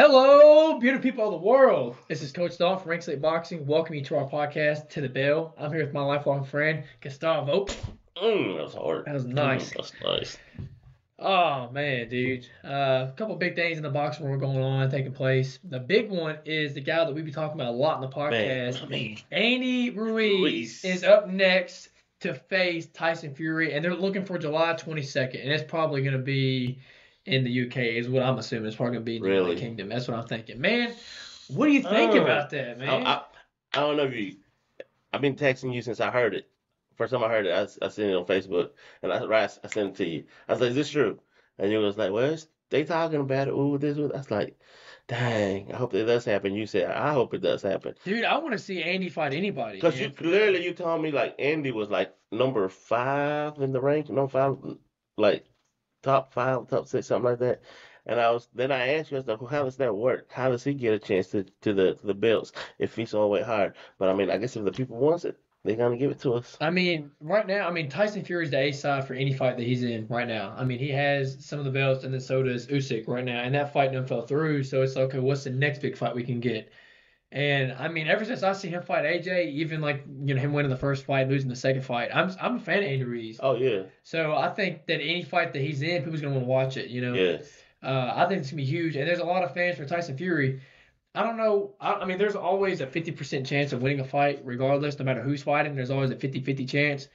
Hello, beautiful people of the world. This is Coach Dolph from Rank Slate Boxing. Welcome you to our podcast, Till the Bell. I'm here with my lifelong friend, Gustavo. Mm, that was hard. That was nice. Mm, that's nice. Oh, man, dude. Uh, a couple big things in the boxing world going on, taking place. The big one is the guy that we've been talking about a lot in the podcast. Man. I mean, Andy Ruiz, Ruiz. is up next to face Tyson Fury, and they're looking for July 22nd, and it's probably going to be in the UK, is what I'm assuming. It's probably going to be in the Really? United Kingdom. That's what I'm thinking. Man, what do you think Uh, about that, man? I, I, I don't know if you. I've been texting you since I heard it. First time I heard it, I, I sent it on Facebook, and I right, I sent it to you. I was like, "Is this true?" And you was like, "Well, it's, they talking about it. Ooh, this." was-" I was like, "Dang, I hope it does happen." You said, "I hope it does happen." Dude, I want to see Andy fight anybody. Because you clearly you told me like Andy was like number five in the rank, no five, like top five, top six, something like that. And I was then I asked you, I was like, well, how does that work? How does he get a chance to, to the to the belts if he's all the way hard? But I mean, I guess if the people wants it, they're gonna give it to us. I mean, right now, I mean, Tyson Fury's the A side for any fight that he's in right now. I mean, he has some of the belts, and then so does Usyk right now. And that fight done fell through, so it's like, okay, what's the next big fight we can get? And I mean, ever since I see him fight AJ, even like you know him winning the first fight, losing the second fight, I'm I'm a fan of Andy Ruiz. Oh yeah, So I think that any fight that he's in, people's gonna want to watch it. You know, yes. uh, I think it's gonna be huge, and there's a lot of fans for Tyson Fury. I don't know. I, I mean, there's always a 50% chance of winning a fight, regardless, no matter who's fighting. There's always a 50-50 chance.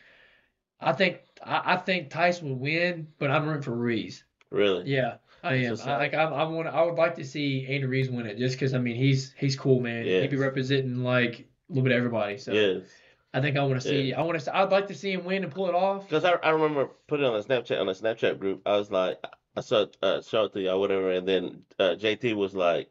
I think I, I think Tyson would win, but I'm rooting for Ruiz. Really. Yeah, I am. I, like I, I want. I would like to see Andy Ruiz win it, just because I mean he's he's cool, man. He'd be representing like a little bit of everybody. So Yes. I think I want to see. I want to. I'd like to see him win and pull it off. Because I, I remember putting on a Snapchat on a Snapchat group. I was like, I saw uh, show it to you or whatever, and then uh, JT was like,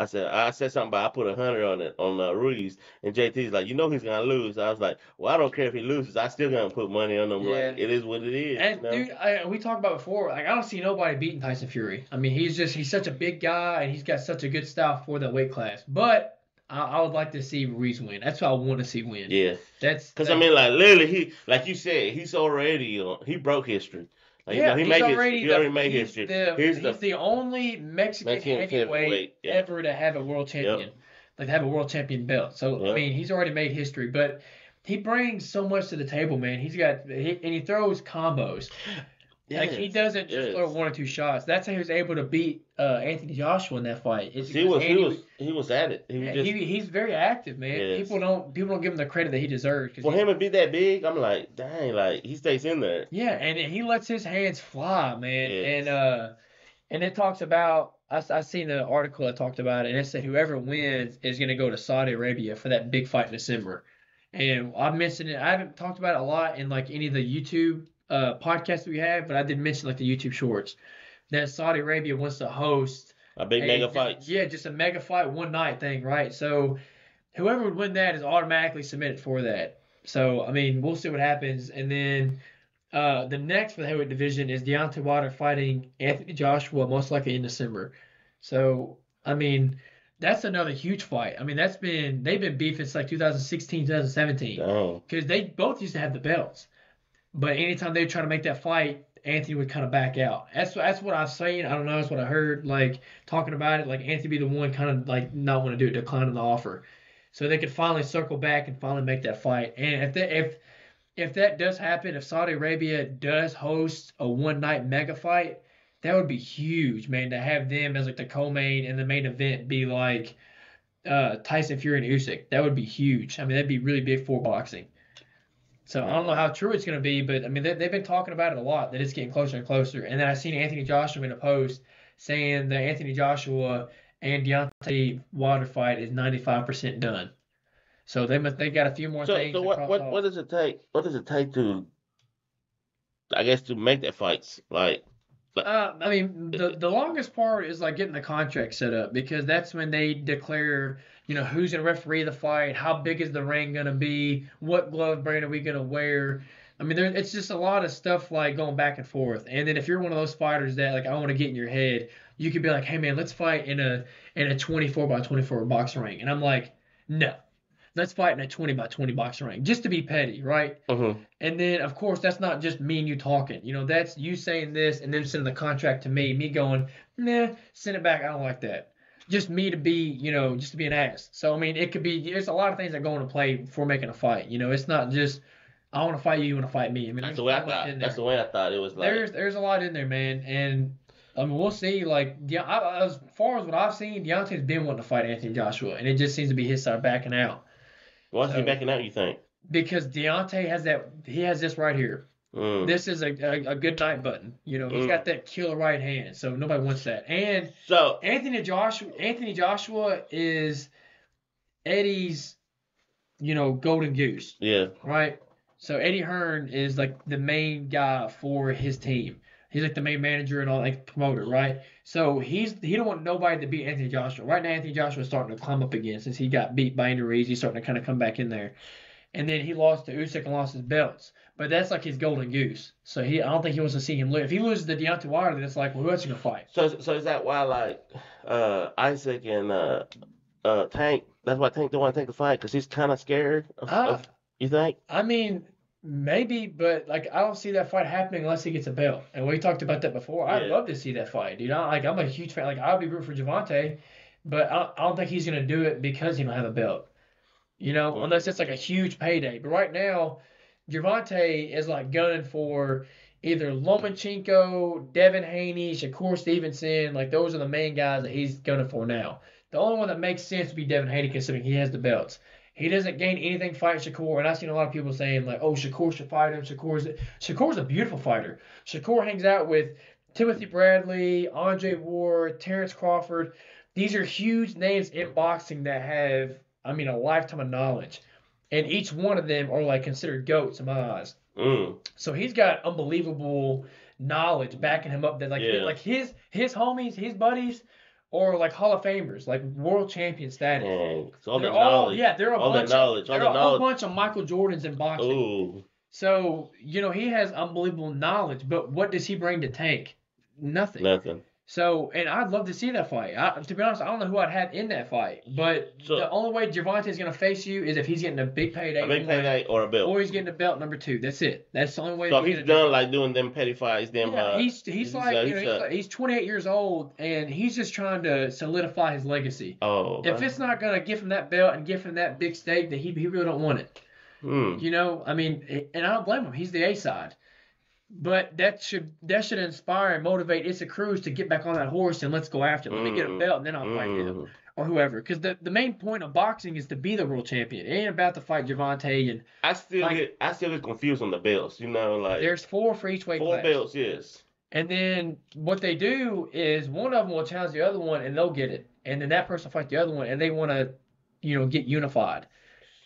I said I said something about I put a hundred on it on uh, Ruiz, and JT's like, you know he's gonna lose. I was like, well, I don't care if he loses. I still gonna put money on him. Yeah. Like it is what it is. And you know? dude, I, we talked about before. Like I don't see nobody beating Tyson Fury. I mean, he's just he's such a big guy and he's got such a good style for that weight class. But I, I would like to see Ruiz win. That's what I want to see win. yeah. That's Because I mean, like literally, he like you said, he's already on. He broke history. Like, you yeah, know, he he's made his, already he already made he's history. The, Here's he's the the only Mexican, Mexican heavyweight, yeah. ever to have a world champion, like to have a world champion belt. So I mean, he's already made history. But he brings so much to the table, man. He's got he, and he throws combos. Like he doesn't just yes. throw one or two shots. That's how he was able to beat uh, Anthony Joshua in that fight. It's He was he was he was at it. He was just he, he's very active, man. Yes. People don't people don't give him the credit that he deserves. for he's- him to be that big. I'm like, dang, like he stays in there. yeah, and he lets his hands fly, man. Yes. And uh, and it talks about I I seen the article that talked about it, and it said whoever wins is gonna go to Saudi Arabia for that big fight in December. And I mentioned it. I haven't talked about it a lot in like any of the YouTube uh podcasts we have, but I did mention like the YouTube shorts that Saudi Arabia wants to host A big a- mega fight. Yeah, just a mega fight one night thing, right? So whoever would win that is automatically submitted for that. So I mean, we'll see what happens. And then uh, the next for the heavyweight division is Deontay Wilder fighting Anthony Joshua, most likely in December. So I mean, that's another huge fight. I mean, that's been they've been beefing since like 2016, 2017 Dang. because they both used to have the belts. But anytime they try to make that fight, Anthony would kind of back out. That's that's what I've seen. I don't know. That's what I heard. Like talking about it, like Anthony be the one kind of like not want to do it, declining the offer, so they could finally circle back and finally make that fight. And if that if if that does happen, if Saudi Arabia does host a one night mega fight, that would be huge, man. To have them as like the co-main and the main event be like uh, Tyson Fury and Usyk, that would be huge. I mean, that'd be really big for boxing. So I don't know how true it's going to be, but I mean they, they've been talking about it a lot that it's getting closer and closer. And then I seen Anthony Joshua in a post saying that Anthony Joshua and Deontay Wilder fight is 95% done. So they must they got a few more So things. so what what off. what does it take? What does it take to? I guess to make that fights like Uh, I mean, the the longest part is like getting the contract set up because that's when they declare, you know, who's gonna referee the fight, how big is the ring gonna be, what glove brand are we gonna wear. I mean, there, it's just a lot of stuff like going back and forth. And then if you're one of those fighters that like I want to get in your head, you could be like, hey man, let's fight in a in a 24 by 24 box ring, and I'm like, no, let's fight in a 20 by 20 boxing ring, just to be petty, right? mhm. And then, of course, that's not just me and you talking. You know, that's you saying this and then sending the contract to me, me going, nah, send it back. I don't like that. just me to be, you know, just to be an ass. So I mean, it could be. There's a lot of things that go into play before making a fight. You know, it's not just I want to fight you, you want to fight me. I mean, That's the way I thought. in That's the way I thought it was like. There's there's a lot in there, man, and I mean we'll see. Like yeah, I, as far as what I've seen, Deontay's been wanting to fight Anthony Joshua, and it just seems to be his side backing out Why's he so- backing out? You think? because Deontay has that. He has this right here. Mm. This is a, a, a good night button. You know, he's Mm. got that killer right hand, so nobody wants that. And So Anthony Joshua, Anthony Joshua is Eddie's, you know, golden goose, yeah, right? So Eddie Hearn is like the main guy for his team. He's like the main manager and all like promoter, right? So he's he don't want nobody to beat Anthony Joshua. Right now, Anthony Joshua is starting to climb up again since he got beat by Andy Ruiz. He's starting to kind of come back in there, and then he lost to Usyk and lost his belts. But that's like his golden goose. So he, I don't think he wants to see him lose. If he loses to Deontay Wilder, then it's like, well, who else you gonna fight? so so is that why like uh Isaac and uh uh Tank? That's why Tank don't want to take the fight because he's kind of scared. Of, Uh, of- you think? I mean, maybe, but like I don't see that fight happening unless he gets a belt. And we talked about that before. I'd Yeah. love to see that fight, You know, like I'm a huge fan. Like I'll be rooting for Gervonta, but I, I don't think he's gonna do it because he don't have a belt. You know, Mm. unless it's like a huge payday. But right now, Gervonta is like gunning for either Lomachenko, Devin Haney, Shakur Stevenson. Like those are the main guys that he's gunning for now. The only one that makes sense would be Devin Haney, considering he has the belts. He doesn't gain anything fighting Shakur, and I've seen a lot of people saying like, "Oh, Shakur should fight him." Shakur's Shakur's a beautiful fighter. Shakur hangs out with Timothy Bradley, Andre Ward, Terrence Crawford. These are huge names in boxing that have, I mean, a lifetime of knowledge, and each one of them are like considered goats in my eyes. Mm. So he's got unbelievable knowledge backing him up. That like Yeah. like his his homies, his buddies, are like Hall of Famers, like world champion status. Dang. Oh, so all they're that all knowledge. yeah, they're a all that bunch. knowledge, Of, all they're that a whole knowledge. bunch of Michael Jordans in boxing. Ooh. So you know he has unbelievable knowledge, but what does he bring to Tank? Nothing. Nothing. So, and I'd love to see that fight. I, to be honest, I don't know who I'd have in that fight, but So- the only way Gervonta's gonna face you is if he's getting a big payday, A big payday or a belt. or he's getting a belt number two. That's it. That's the only way. So if he's he's do done like doing them petty fights, them yeah, uh, he's he's he's like a- you know he's he's, like, he's 28 years old and he's just trying to solidify his legacy. oh, If it's not gonna give him that belt and give him that big stake, then he he really don't want it. Hmm. You know, I mean, and I don't blame him. He's the A side, but that should that should inspire and motivate Isaac Cruz to get back on that horse and let's go after. it. Let me get a Mm. belt and then I'll fight him Mm. or whoever. Because the the main point of boxing is to be the world champion. It ain't about to fight Gervonta and I still Like- get I still get confused on the belts. You know, like there's four for each weight four class. belts, yes. And then what they do is one of them will challenge the other one and they'll get it. And then that person will fight the other one and they want to, you know, get unified.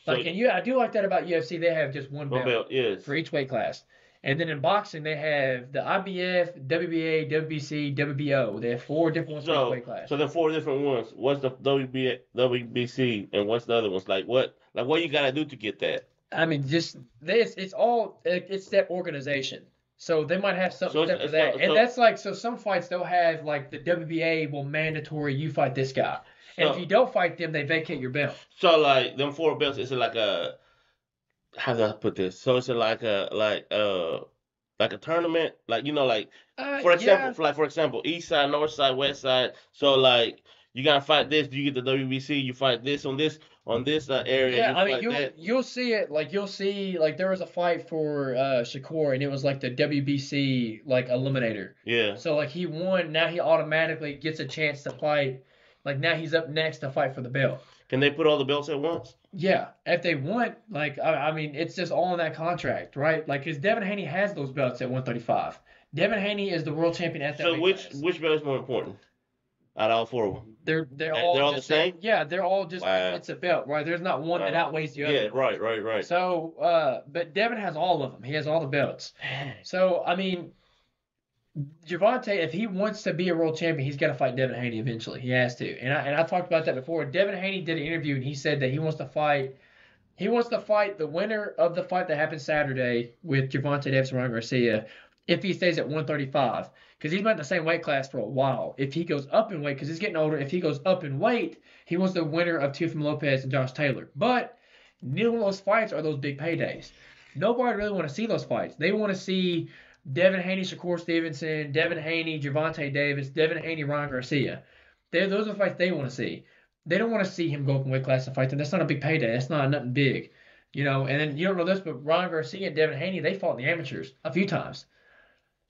So Like, and yeah, I do like that about UFC. They have just one one belt belt, yes. for each weight class. And then in boxing, they have the IBF, WBA, WBC, WBO. They have four different ones So, weight class. so then four different ones. What's the WB, WBC and what's the other ones? Like what? Like what you gotta do to get that? I mean, just this, it's all, it's that organization. So they might have something So for that. not- and so- that's like, so some fights they'll have like the WBA will mandatory you fight this guy. And if you don't fight them, they vacate your belt. So like them four belts, is it like a how do I put this? So it's like a like uh like a tournament, like you know, like Uh, for example, yeah. for like for example, east side, north side, west side. So like you gotta fight this, you get the WBC, you fight this on this on this uh, area, Yeah, you I mean you'll that. you'll see it like you'll see like there was a fight for uh Shakur and it was like the WBC like eliminator. Yeah. So like he won, now he automatically gets a chance to fight. Like now he's up next to fight for the belt. Can they put all the belts at once? Yeah, if they want, like I, I mean, it's just all in that contract, right? Like, cause Devin Haney has those belts at 135. Devin Haney is the world champion at that So weight which class. which belt is more important? Out of all four of them. They're they're They're all all the just same? Yeah, they're all just Wow. it's a belt, right? There's not one that outweighs the other. Yeah, right, right, right. So, uh, but Devin has all of them. He has all the belts. So, I mean, Gervonta, if he wants to be a world champion, he's got to fight Devin Haney eventually. He has to. And I and I talked about that before. Devin Haney did an interview and he said that he wants to fight. He wants to fight the winner of the fight that happened Saturday with Gervonta Davis and Ryan Garcia if he stays at 135 because he's been at the same weight class for a while. If he goes up in weight because he's getting older, if he goes up in weight, he wants the winner of Teofimo Lopez and Josh Taylor. But neither one of those fights are those big paydays. Nobody really want to see those fights. They want to see Devin Haney, Shakur Stevenson, Devin Haney, Gervonta Davis, Devin Haney, Ryan Garcia. They those are the fights they want to see. They don't want to see him go up in weight class and fight them. That's not a big payday. That's not nothing big, you know. And then you don't know this, but Ryan Garcia and Devin Haney they fought the amateurs a few times.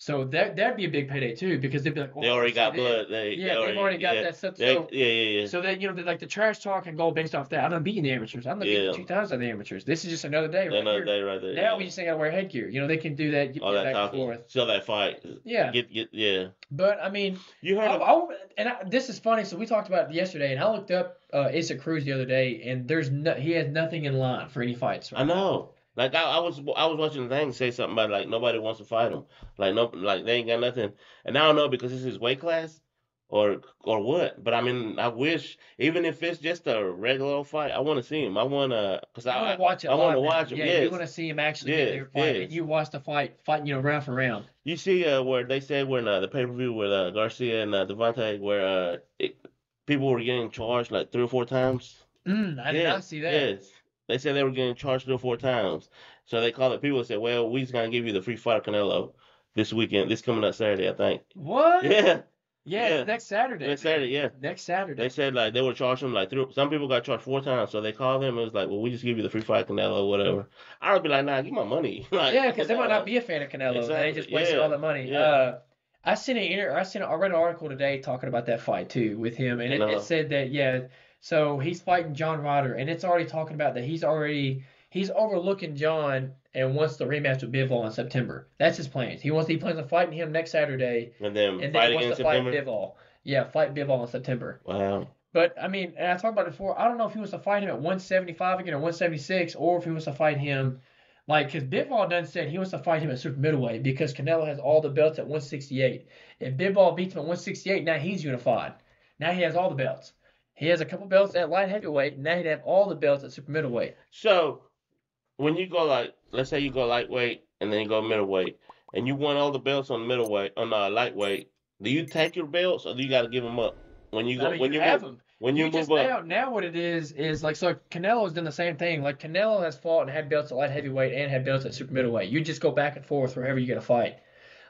So that that'd be a big payday too because they'd be like, oh, They "Oh, already got blood. They, Yeah, they they've already got yeah, that stuff. they- So, yeah, yeah, yeah. so that you know, like the trash talk can go based off that. I done beating the amateurs. I'm beaten Yeah. two times on the amateurs. This is just another day right Another here. day right there. Now yeah. we just ain't gotta wear headgear. You know, they can do that, get all back that and forth. sell that fight. Yeah, Get, get, yeah. but I mean, You I, heard of? I- and I, this is funny. So we talked about it yesterday, and I looked up uh, Isaac Cruz the other day, and there's no, he has nothing in line for any fights. Right I know. Like I, I was, I was watching the thing say something about like nobody wants to fight him. Like no, like they ain't got nothing. And I don't know because it's his weight class, or or what. But I mean, I wish even if it's just a regular old fight, I want to see him. I want to, cause I I, want to watch it. I want to watch him. Yeah, yes. you want to see him actually get Yes, there fight, yes. you watch the fight, fight, you know, round for round. You see uh, where they said when uh, the pay per view with uh, Garcia and uh, Gervonta, where uh, it, people were getting charged like three or four times. Mm, I did not see that. Yes, they said they were getting charged three or four times. So they called it. People and said, "Well, we just gonna give you the free fight Canelo this weekend. This coming up Saturday, I think." What? Yeah, Yeah, yeah. next Saturday. next Saturday. Yeah, Next Saturday. they said like they were charging them like three. Some people got charged four times. So they called them. It was like, "Well, we just give you the free fight Canelo, or whatever." I would be like, "Nah, give my money." like, Yeah, because they might not be a fan of Canelo. Exactly, They just wasted yeah, all the money. yeah. Uh, I seen an inter- I seen I read an article today talking about that fight too with him, and it, Uh-huh. it said that yeah, so he's fighting John Ryder, and it's already talking about that he's already he's overlooking John and wants the rematch with Bivol in September. That's his plans. He wants he plans on fighting him next Saturday, And then and then fight he wants to fight September. Bivol. Yeah, fight Bivol in September. Wow. But I mean, and I talked about it before. I don't know if he wants to fight him at 175 again or 176, or if he wants to fight him like because Bivol done said he wants to fight him at super middleweight because Canelo has all the belts at 168. If Bivol beats him at 168, now he's unified. Now he has all the belts. He has a couple belts at light heavyweight. And now he'd have all the belts at super middleweight. So when you go like, let's say you go lightweight and then you go middleweight, and you won all the belts on middleweight on uh, lightweight, do you take your belts or do you got to give them up when you go I mean, when you you have move, them. when you, You just move up? now, now what it is is like so Canelo's done the same thing. Like Canelo has fought and had belts at light heavyweight and had belts at super middleweight. You just go back and forth wherever you get a fight.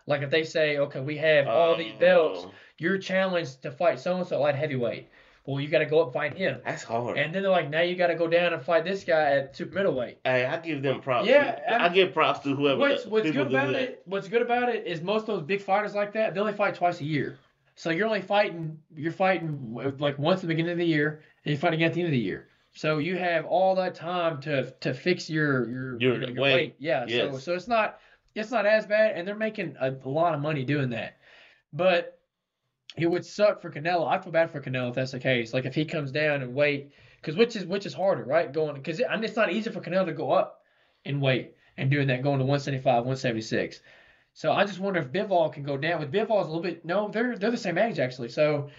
Like if they say, okay, we have all these belts, Oh, you're challenged to fight so and so light heavyweight. Well, you got to go up and fight him. That's hard. And then they're like, now you got to go down and fight this guy at super middleweight. hey, I give them props. Yeah, I, I- give props to whoever. What's what's good about it? What's good about it is most of those big fighters like that, they only fight twice a year. So you're only fighting, you're fighting like once at the beginning of the year, and you're fighting at the end of the year. So you have all that time to to fix your your Your your weight. weight. Yeah. So Yes. so it's not it's not as bad, and they're making a, a lot of money doing that. But it would suck for Canelo. I feel bad for Canelo if that's the case. Like if he comes down and weight, because which is which is harder, right? Going because I mean it's not easy for Canelo to go up in weight and doing that going to 175, 176. So I just wonder if Bivol can go down. With Bivol's a little bit no, they're they're the same age actually. So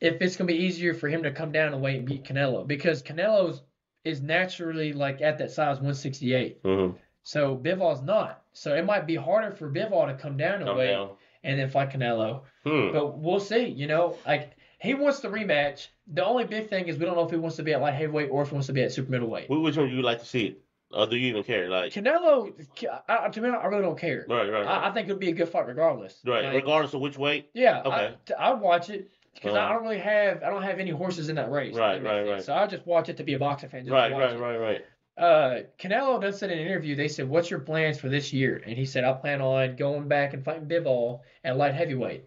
if it's gonna be easier for him to come down and weight and beat Canelo because Canelo's is naturally like at that size 168. Mhm. So Bivol's not. So it might be harder for Bivol to come down and Come weight down. And then fight Canelo. Hmm. But we'll see. You know, like he wants the rematch. The only big thing is we don't know if he wants to be at light heavyweight or if he wants to be at super middleweight. Which one do you like to see? Or do you even care? Like, Canelo, I, I- to me, I really don't care. right, right, right. I, I think it'll be a good fight regardless. right. Like, Regardless of which weight. yeah, Okay. I, I'd watch it because I Uh-huh. don't really have I don't have any horses in that race. Right, right, right. So I just watch it to be a boxing fan. To Right, right, right, right. Uh, Canelo does said in an interview. They said, "What's your plans for this year?" And he said, "I plan on going back and fighting Bivol at light heavyweight."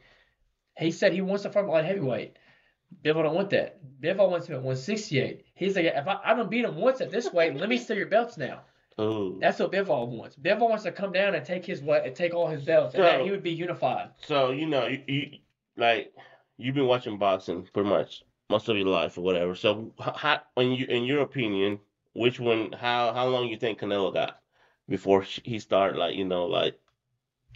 He said he wants to fight at light heavyweight. Bivol don't want that. Bivol wants him at 168. He's like, if I, I don't beat him once at this weight, let me see your belts now. Ooh. That's what Bivol wants. Bivol wants to come down and take his what and take all his belts, and So- then he would be unified. So you know, you, you like you've been watching boxing pretty much most of your life or whatever. So how, in you, in your opinion, which one? How how long you think Canelo got before he started like you know like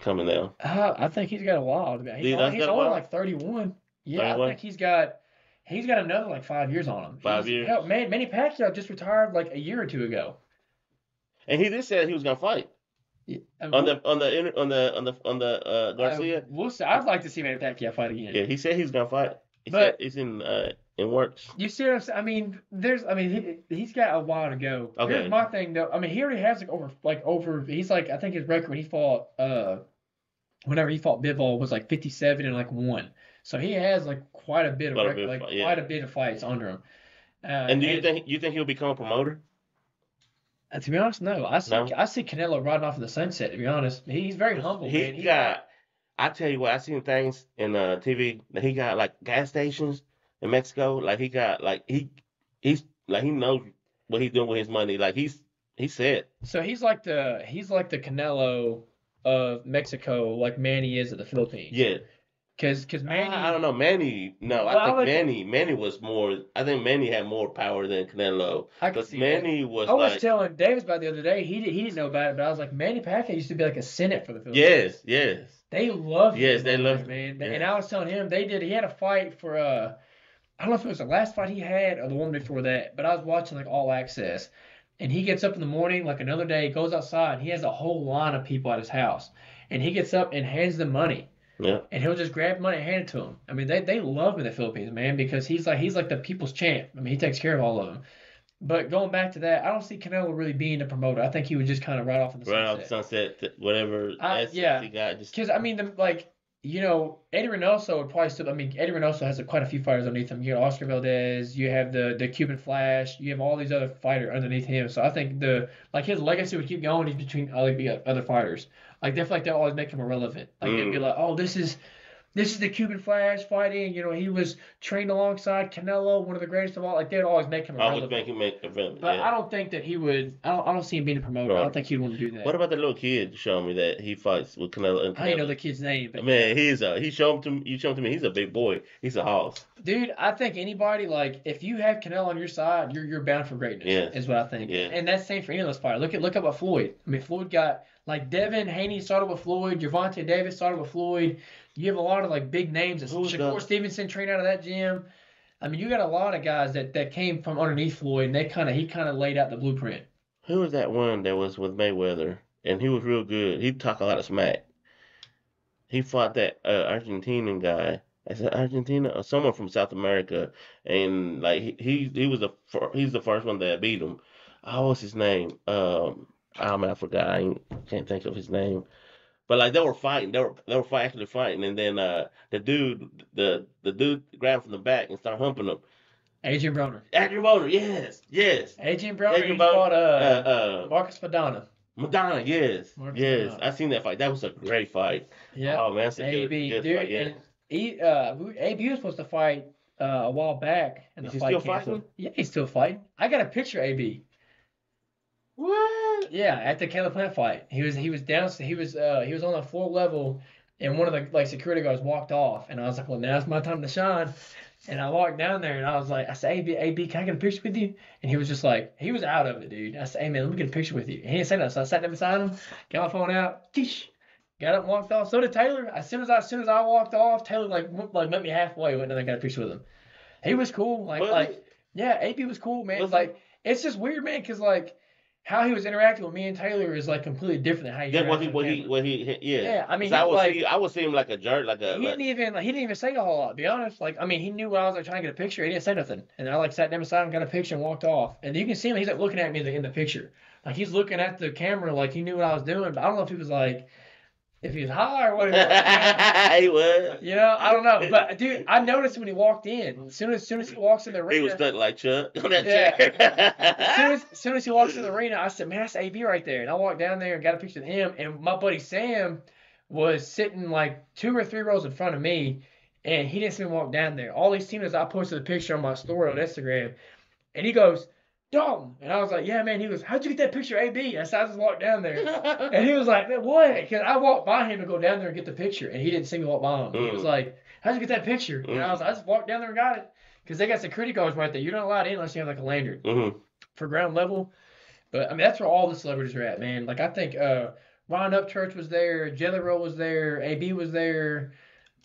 coming down? Uh, I think he's got a while. He's, he's only while? like 31. Yeah, I think he's got he's got another like five years on him. Five He's- years? Hell, man, Manny Pacquiao just retired like a year or two ago. And he just said he was gonna fight Yeah, I mean, on the on the on the on the on the uh, Garcia. Uh, we'll see. I'd like to see Manny Pacquiao fight again. Yeah, he said he's gonna fight. He But- said it's in uh in works. You see what I'm saying? I mean, there's, I mean, he, he's got a while to go. Okay. Here's my thing though. I mean, he already has like over, like over. He's like, I think his record when he fought, uh, whenever he fought Bivol was like 57 and like one. So he has like quite a bit of Quite a rec- bit of like yeah. quite a bit of fights under him. Uh, And do you think you think he'll become a promoter? Uh, to be honest, no. I see No? I see Canelo riding off in the sunset. To be honest, he's very humble. He man. He got. I tell you what, I seen things in uh, TV that he got like gas stations in Mexico. Like he got like he he's like he knows what he's doing with his money. Like he's he said, so he's like the he's like the Canelo of Mexico, like Manny is of the Philippines. yeah. Because because Manny. I, I don't know, Manny. No, Well, I I think like- Manny. Manny was more. I think Manny had more power than Canelo. I can see that. Was I was like, telling Davis about the other day. He did, he didn't know about it, but I was like, Manny Pacquiao used to be like a senate for the Philippines. yes, yes. They love him. Yes, they love him. man. Yeah. And I was telling him they did. He had a fight for uh, I don't know if it was the last fight he had or the one before that, but I was watching like All Access, and he gets up in the morning like another day, goes outside. And he has a whole line of people at his house, and he gets up and hands them money. Yeah. And he'll just grab money and hand it to them. I mean, they, they love him in the Philippines, man, because he's like he's like the people's champ. I mean, he takes care of all of them. But going back to that, I don't see Canelo really being a promoter. I think he would just kind of ride off in the Right sunset. off the Sunset, whatever I- yeah. he got, Because I mean, the, like you know, Eddie Reynoso would probably still. I mean, Eddie Reynoso has a, quite a few fighters underneath him. You got Oscar Valdez. You have the the Cuban Flash. You have all these other fighters underneath him. So I think the like his legacy would keep going. He's between other other fighters. Like feel like they always make him irrelevant. Like they'd be Mm. like, oh, this is. This is the Cuban Flash fighting. You know, he was trained alongside Canelo, one of the greatest of all. Like they'd always make him I would make him make a. But yeah. I don't think that he would. I don't. I don't see him being a promoter. I don't think he'd want to do that. What about the little kid showing me that he fights with Canelo? And I didn't know the kid's name, but Man, he's a he showed him to you showed him to me. He's a big boy. He's a hoss. Dude, I think anybody like if you have Canelo on your side, you're you're bound for greatness. Yes. Is what I think. Yeah. And that's the same for any of those fighters. Look at look up at Floyd. I mean, Floyd got like Devin Haney started with Floyd, Gervonta Davis started with Floyd. You have a lot of like big names. Who's Shakur the- Stevenson trained out of that gym. I mean, you got a lot of guys that that came from underneath Floyd, and they kind of he kind of laid out the blueprint. Who was that one that was with Mayweather? And he was real good. He talk a lot of smack. He fought that uh, Argentinian guy. Is it Argentina or someone from South America? And like he he, he was the fir- he's the first one that beat him. Oh, what's his name? Um, man, I forgot. I can't think of his name. But like they were fighting, they were they were fi- actually fighting, and then uh the dude the the dude grabbed from the back and started humping him. Adrian Broner. Adrian Broner, yes, yes. Adrian Broner. Adrian Broner, fought Uh, uh, uh, Marcos Maidana. Maidana, yes, Marcos yes. Maidana. I seen that fight. That was a great fight. Yeah. Oh man, that's a good, AB, good dude, fight. Yeah. and he, uh, AB was supposed to fight uh, a while back, and the Is he fight still canceled. fighting? Yeah, he's still fighting. I got a picture of AB. What? Yeah, at the Caleb Plant fight, he was he was down, he was uh he was on the floor level, and one of the like security guards walked off, and I was like, well, now's my time to shine. And I walked down there, and I was like, I said, AB, AB, can I get a picture with you? And he was just like, he was out of it, dude. I said, hey man, let me get a picture with you. And he didn't say nothing, so I sat down beside him, got my phone out, teesh, got up and walked off. So did Taylor. As soon as I, as soon as I walked off, Taylor like went- like met me halfway, went and I got a picture with him. He was cool, like Was like yeah, AB was cool, man. Was like it's just weird, man, because like how he was interacting with me and Taylor is like completely different than how he. Yeah, what he, with what he, what he, he- yeah. Yeah, I mean, 'Cause I he, would like- see, I would see him like a jerk, like a. He Like, didn't even like he didn't even say a whole lot. To be honest, like I mean, he knew when I was like trying to get a picture. He didn't say nothing, and I like sat down beside him, got a picture, and walked off. And you can see him; he's like looking at me in the, in the picture, like he's looking at the camera, like he knew what I was doing. But I don't know if he was like, if he was high or what. he was. You know, I don't know. But dude, I noticed when he walked in, as soon as, soon as he walks in the arena, He was stuck like Chuck on that Yeah. as soon as, as soon as he walks in the arena, I said, "Man, that's AB right there." And I walked down there and got a picture of him. And my buddy Sam was sitting like two or three rows in front of me, and he didn't see me walk down there. All he's seen is I posted a picture on my story on Instagram, and he goes, "Dalton," and I was like, "Yeah, man." He goes, "How'd you get that picture, of AB?" I said, "I just walked down there." And he was like, "Man, what?" Because I walked by him to go down there and get the picture, and he didn't see me walk by him. He was Mm. like, "How'd you get that picture?" And I was like, "I just walked down there and got it." Because they got security guards right there. You're not allowed in unless you have like a lanyard hmm for ground level. But I mean, that's where all the celebrities are at, man. Like I think uh, Ron Upchurch was there, Jelly Roll was there, AB was there,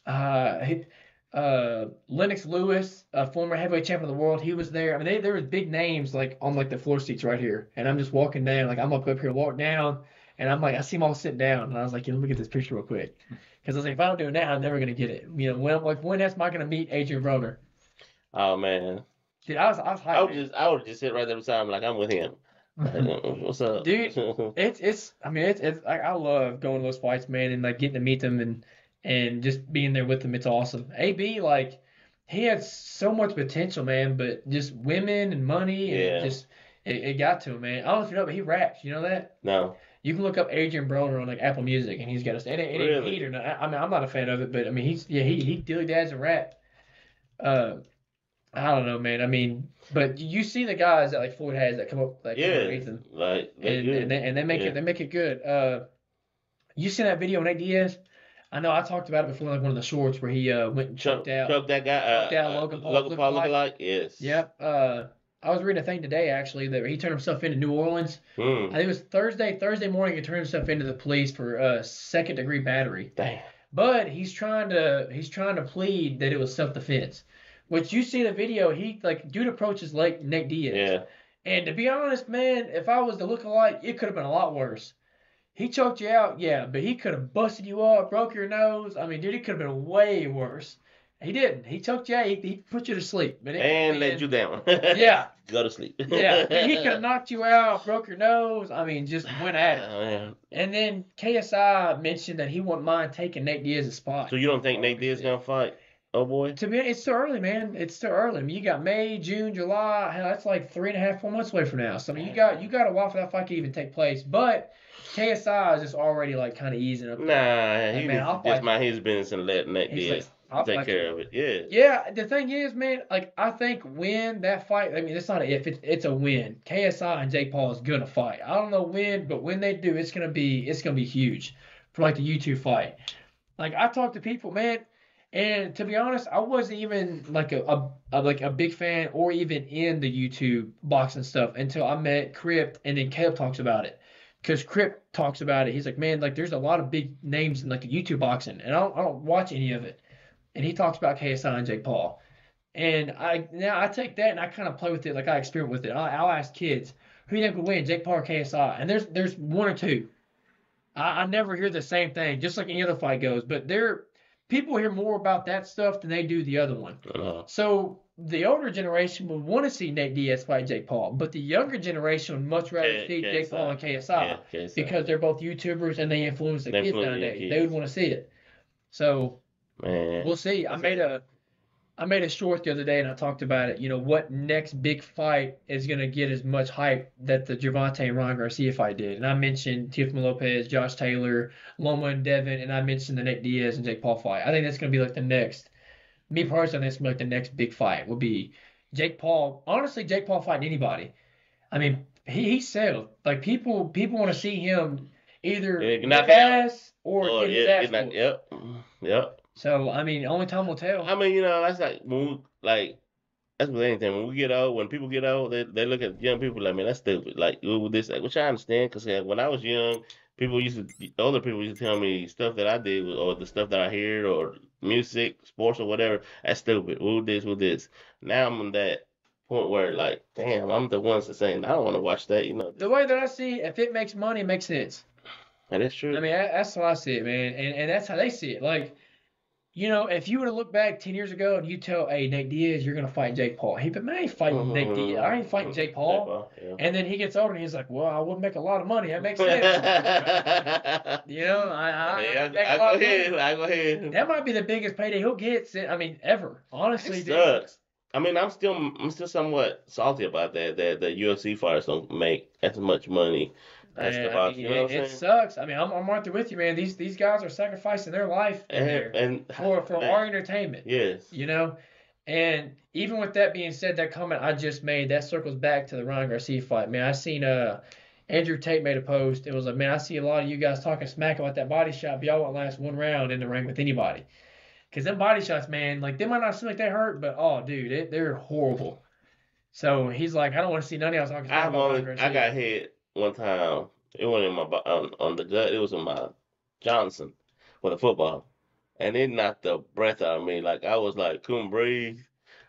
uh, he- uh, Lennox Lewis, a former heavyweight champion of the world, he was there. I mean, they, there was big names like on like the floor seats right here, and I'm just walking down, like I'm up up here, walk down, and I'm like, I see them all sitting down, and I was like, yeah, let me get this picture real quick, because I was like, if I don't do it now, I'm never gonna get it. You know, when I'm like, when else am I gonna meet Adrian Broner? Oh man, Dude, I was I was hyped. I would just, I would just sit right there beside him like I'm with him. Uh, What's up, Dude. It's it's I mean it's it's I, I love going to those fights, man, and like getting to meet them and and just being there with him, it's awesome. AB, like, he had so much potential, man, but just women and money and Yeah. just it, it got to him, man. I don't know if you know, but he raps. You know that? No. You can look up Adrian Broner on like Apple Music, and he's got a. It, ain't- it ain't Really? heat or not. I mean, I'm not a fan of it, but I mean, he's yeah, he he dilly dads and rap. Uh, I don't know, man. I mean, but you see the guys that like Floyd has that come up like Yeah. him, Like and and they, and they make Yeah. it they make it good. Uh, you seen that video on Diaz? I know I talked about it before, like one of the shorts where he uh went and choked out. Chuck that guy. Uh, choked out uh, Logan Paul Logan Paul lookalike. lookalike. Yes. Yep. Uh, I was reading a thing today actually that he turned himself into New Orleans. I Mm. think it was Thursday. Thursday morning, he turned himself into the police for uh, second degree battery. Damn. But he's trying to he's trying to plead that it was self defense. Which you see the video, he like dude approaches like Nate Diaz. Yeah. And to be honest, man, if I was to look alike, it could have been a lot worse. He choked you out, yeah, but he could have busted you up, broke your nose. I mean, dude, it could have been way worse. He didn't. He choked you out. He, he put you to sleep. But it, And let you down. Yeah, Go to sleep. yeah. He could have knocked you out, broke your nose. I mean, just went at it. Oh. And then KSI mentioned that he wouldn't mind taking Nate Diaz's spot. So you don't think Nate Diaz is gonna fight? Oh boy. To be it's too early, man. It's too early. I mean, you got May, June, July. Hell, that's like three and a half, four months away from now. So I mean, you got you got a while for that fight to even take place. But KSI is just already like kind of easing up. Nah, he man, I'll needs to just fight- mind his business and let He's like, I'll take care you. of it. Yeah. Yeah, the thing is, man, like I think when that fight, I mean, it's not a if, it's it's a win. KSI and Jake Paul is gonna fight. I don't know when, but when they do, it's gonna be it's gonna be huge for like the YouTube fight. Like I talk to people, man, and to be honest, I wasn't even like a, a, a like a big fan or even in the YouTube boxing stuff until I met Crypt and then Caleb talks about it. Cause Crypt talks about it. He's like, man, like there's a lot of big names in like the YouTube boxing, and I don't I don't watch any of it and he talks about KSI and Jake Paul. And I now I take that and I kind of play with it like I experiment with it. I'll, I'll ask kids who you think would win, Jake Paul or KSI, and there's there's one or two. I, I never hear the same thing, just like any other fight goes. But there, people hear more about that stuff than they do the other one. Uh, So the older generation would want to see Nate Diaz fight Jake Paul, but the younger generation would much rather K- see Jake Paul and KSI yeah, so, because they're both YouTubers and they influence the They kids influence the nowadays. They would want to see it. So man. We'll see. I made a I made a short the other day and I talked about it. You know, what next big fight is gonna get as much hype that the Gervonta and Ryan Garcia fight did. And I mentioned Teofimo Lopez, Josh Taylor, Loma and Devin, and I mentioned the Nate Diaz and Jake Paul fight. I think that's gonna be like the next me personally, it's like the next big fight will be Jake Paul. Honestly, Jake Paul fighting anybody. I mean, he he sailed. Like people people wanna see him either Yeah, knock ass or Oh, get his ass not- yep. Yep. So I mean, only time will tell. I mean, you know, that's like when we, like that's with anything. When we get old, when people get old, they, they look at young people like, man, that's stupid. Like with this, which I understand because when I was young, people used to, older people used to tell me stuff that I did or the stuff that I heard or music, sports or whatever. That's stupid. Who this? Who this? Now I'm on that point where like, damn, I'm the ones that saying I don't want to watch that. You know, The way that I see it, if it makes money, it makes sense. and that's true. I mean, that's how I see it, man, and and that's how they see it. Like, you know, if you were to look back ten years ago and you tell, hey, Nate Diaz, you're gonna fight Jake Paul, he but man, I ain't fighting uh-huh, Nate Diaz, I ain't fighting uh-huh. Jake Paul. yeah. And then he gets older and he's like, well, I would make a lot of money. That makes sense. you know, I I, Yeah, I make I, a go lot of money. ahead. I go ahead. That might be the biggest payday he'll get. I mean, ever. Honestly, It dude. sucks. I mean, I'm still I'm still somewhat salty about that. That the UFC fighters don't make as much money as Man, the I mean, You know it, it sucks. I mean, I'm, I'm right there with you, man. These these guys are sacrificing their life in there And, and for for man, our entertainment. yes, You know, and even with that being said, that comment I just made that circles back to the Ryan Garcia fight. Man, I seen uh Andrew Tate made a post. It was like, man, I see a lot of you guys talking smack about that body shot, but y'all won't last one round in the ring with anybody. Cause them body shots, man, like they might not seem like they hurt, but oh, dude, it, they're horrible. So he's like, I don't want to see none of y'all talking smack I've about only I got hit one time. It wasn't in my on, on the gut. It was in my Johnson with a football, and it knocked the breath out of me. Like I was like couldn't breathe.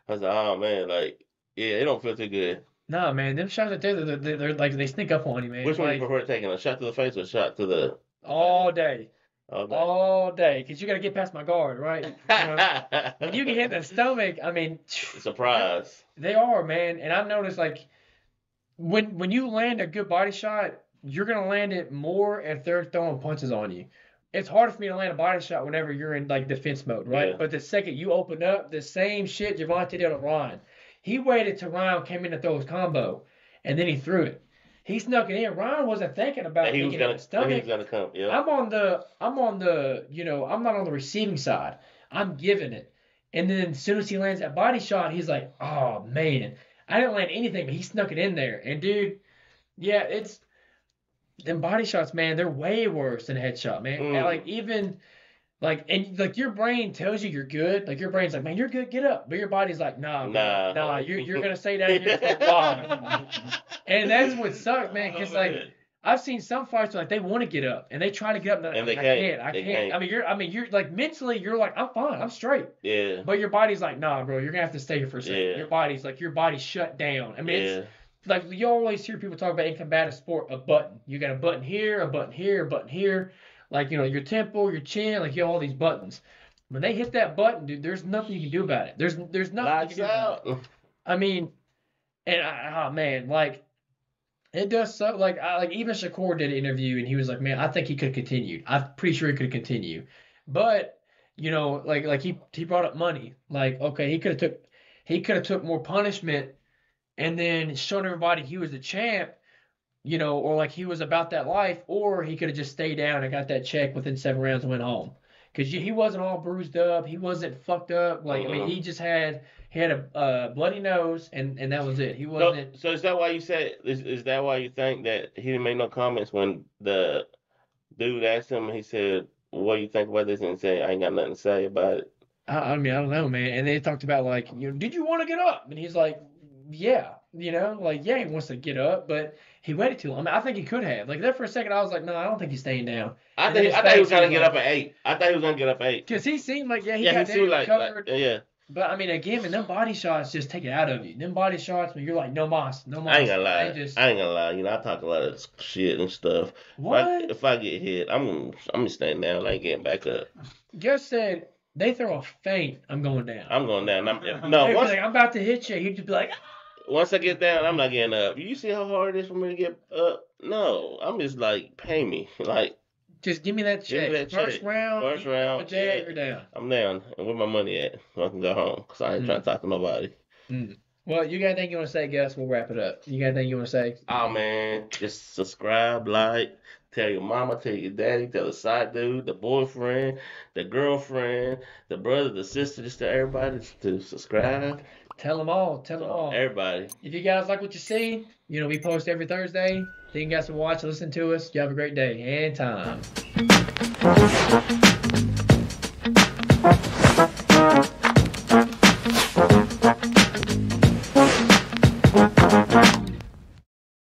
I was like, oh man, like yeah, it don't feel too good. No, man, them shots right there, they're, they're, they're like they sneak up on you, man. Which one like you prefer taking? A shot to the face or a shot to the? all day, all day, cause you got to get past my guard, right? You know? When you get hit in the stomach, I mean, Surprise. they are, man. And I've noticed like when when you land a good body shot, you're gonna land it more if they're throwing punches on you. it's harder for me to land a body shot whenever you're in like defense mode, right? Yeah. But the second you open up, the same shit Gervonta did to Ryan. He waited till Ryan came in to throw his combo, and then he threw it. He snuck it in. Ryan wasn't thinking about And he was gonna the he stomach. was gonna come. Yeah. I'm on the I'm on the you know I'm not on the receiving side. I'm giving it, and then as soon as he lands that body shot, he's like, oh man, I didn't land anything, but he snuck it in there. And dude, yeah, it's them body shots, man. They're way worse than a headshot, man. Mm. like even like and like your brain tells you you're good. Like your brain's like, man, you're good, get up. But your body's like, nah, Nah. nah, you're you're gonna stay down here for a while. And that's what sucks, man. Cause like. I've seen some fights where like they want to get up and they try to get up and, And they I can't. can't. I can't. can't. I mean, you're. I mean, you're like mentally, you're like, I'm fine. I'm straight. yeah. But your body's like, nah, bro. You're gonna have to stay here for a second. Yeah. Your body's like, your body's shut down. I mean, yeah. it's like you always hear people talk about in combative sport a button. You got a button here, a button here, a button here. Like you know your temple, your chin. Like you have all these buttons. When they hit that button, dude, there's nothing you can do about it. There's there's nothing Lights you can do about it. out. I mean, and I, oh man, like it does so. Like I, like even Shakur did an interview and he was like, man, I think he could have continued. I'm pretty sure he could have continued, but you know, like like he he brought up money. Like okay, he could have took he could have took more punishment and then shown everybody he was the champ. You know, or like he was about that life, or he could have just stayed down and got that check within seven rounds and went home. Cause he wasn't all bruised up, he wasn't fucked up. Like I mean, Mhm. he just had he had a uh, bloody nose, and and that was it. He So, wasn't. so is that why you said is, is that why you think that he didn't make no comments when the dude asked him he said what do you think about this and he said I ain't got nothing to say about it I, I mean, I don't know, man. And they talked about like, you know, did you want to get up? And he's like, yeah, you know, like yeah, he wants to get up, but he waited too long. I mean, I think he could have. Like there for a second, I was like, no, I don't think he's staying down, I And think I thought he was gonna was get like- up at eight I thought he was gonna get up at eight cause he seemed like yeah, he yeah he got seemed down like, covered. like yeah But I mean, again, man, them body shots just take it out of you. Them body shots, when you're like, no mas, no mas. I ain't gonna lie They just I ain't gonna lie you know I talk a lot of shit and stuff if I, what? if I get hit I'm I'm just staying down I ain't getting back up Just said they throw a feint, I'm going down. I'm going down I'm, no be once like, I'm about to hit you. He'd just be like, once I get down I'm not getting up you see how hard it is for me to get up no I'm just like pay me like just give me that Give me check. that First check. round, first round put your yeah. you're down. I'm down and where my money at so I can go home because I ain't Mm. trying to talk to nobody. Well, you got anything you want to say, Gus? We'll wrap it up. You got anything you want to say? Oh man, just subscribe, like, tell your mama, tell your daddy, tell the side dude, the boyfriend, the girlfriend, the brother, the sister, just tell everybody to subscribe. Tell them all. Tell them all. Everybody. If you guys like what you see, you know, we post every Thursday. Thank you guys for watching, listen to us. You have a great day and time.